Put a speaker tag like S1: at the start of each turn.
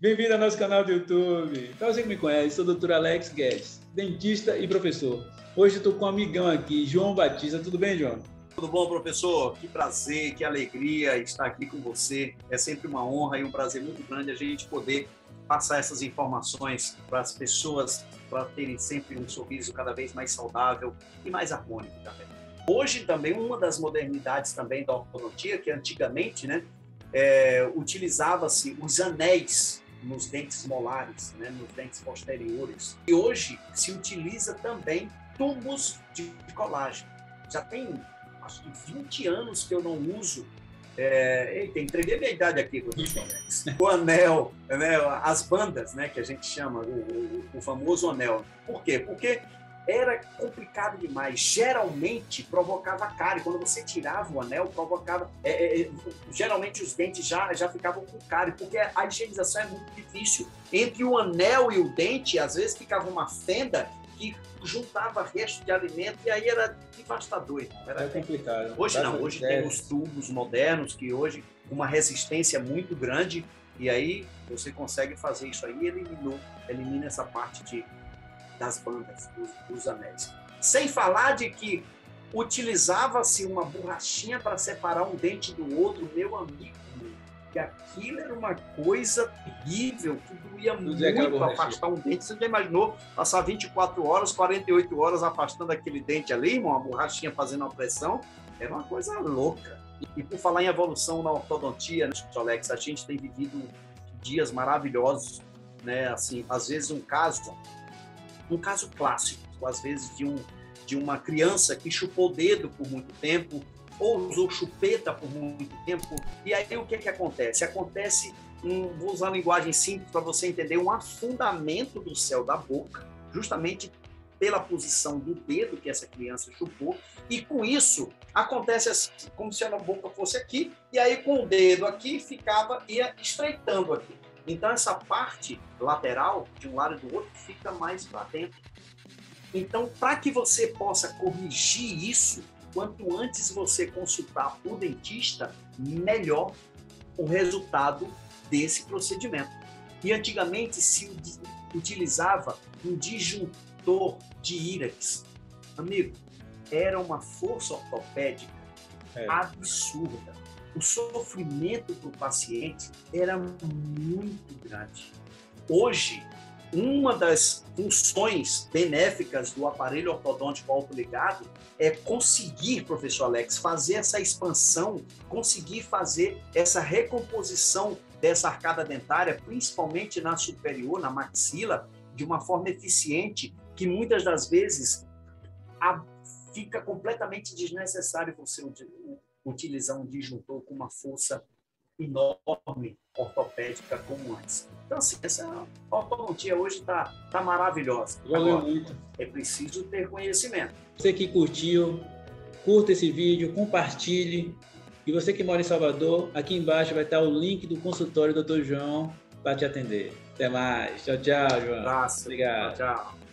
S1: Bem-vindo ao nosso canal do YouTube. Para você que me conhece, sou o Dr. Alex Guedes, dentista e professor. Hoje estou com um amigão aqui, João Batista. Tudo bem, João?
S2: Tudo bom, professor? Que prazer, que alegria estar aqui com você. É sempre uma honra e um prazer muito grande a gente poder passar essas informações para as pessoas, para terem sempre um sorriso cada vez mais saudável e mais harmônico também. Hoje também uma das modernidades também da ortodontia, que antigamente, né, é, utilizava-se os anéis nos dentes molares, né, nos dentes posteriores. E hoje se utiliza também tubos de colagem. Já tem acho que 20 anos que eu não uso. É, eita, entreguei minha idade aqui, professor O anel, né, as bandas, né, que a gente chama, o, o, o famoso anel. Por quê? Porque era complicado demais. Geralmente provocava cárie. Quando você tirava o anel, provocava. É, é, é, geralmente os dentes já, já ficavam com cárie, porque a higienização é muito difícil. Entre o anel e o dente, às vezes ficava uma fenda que juntava resto de alimento e aí era devastador.
S1: Era é complicado.
S2: Hoje não, hoje tem os tubos modernos que hoje uma resistência muito grande e aí você consegue fazer isso aí e eliminou, elimina essa parte de das bandas, dos, dos anéis. Sem falar de que utilizava-se uma borrachinha para separar um dente do outro, meu amigo, que aquilo era uma coisa terrível, que doía muito afastar um dente. Você já imaginou passar 24 horas, 48 horas afastando aquele dente ali, uma borrachinha fazendo uma pressão? Era uma coisa louca. E, e por falar em evolução na ortodontia, né, Alex, a gente tem vivido dias maravilhosos, né? Assim, às vezes um caso um caso clássico, às vezes de, um, de uma criança que chupou o dedo por muito tempo, ou usou chupeta por muito tempo. E aí o que, que acontece? Acontece, um, vou usar linguagem simples para você entender, um afundamento do céu da boca, justamente pela posição do dedo que essa criança chupou, e com isso acontece assim, como se a boca fosse aqui, e aí com o dedo aqui ficava, ia estreitando aqui. Então, essa parte lateral, de um lado e do outro, fica mais para dentro. Então, para que você possa corrigir isso, quanto antes você consultar o dentista, melhor o resultado desse procedimento. E antigamente se utilizava um disjuntor de írax. Amigo, era uma força ortopédica é. absurda o sofrimento para o paciente era muito grande. Hoje, uma das funções benéficas do aparelho ortodôntico autoligado é conseguir, professor Alex, fazer essa expansão, conseguir fazer essa recomposição dessa arcada dentária, principalmente na superior, na maxila, de uma forma eficiente, que muitas das vezes fica completamente desnecessário você utilizar um disjuntor com uma força enorme ortopédica como antes. Então, assim, essa ortodontia hoje está tá maravilhosa.
S1: Valeu Agora, muito.
S2: É preciso ter conhecimento.
S1: Você que curtiu, curta esse vídeo, compartilhe. E você que mora em Salvador, aqui embaixo vai estar o link do consultório do Dr. João para te atender. Até mais. Tchau, tchau, João.
S2: Um abraço.
S1: Obrigado.
S2: Tchau, tchau.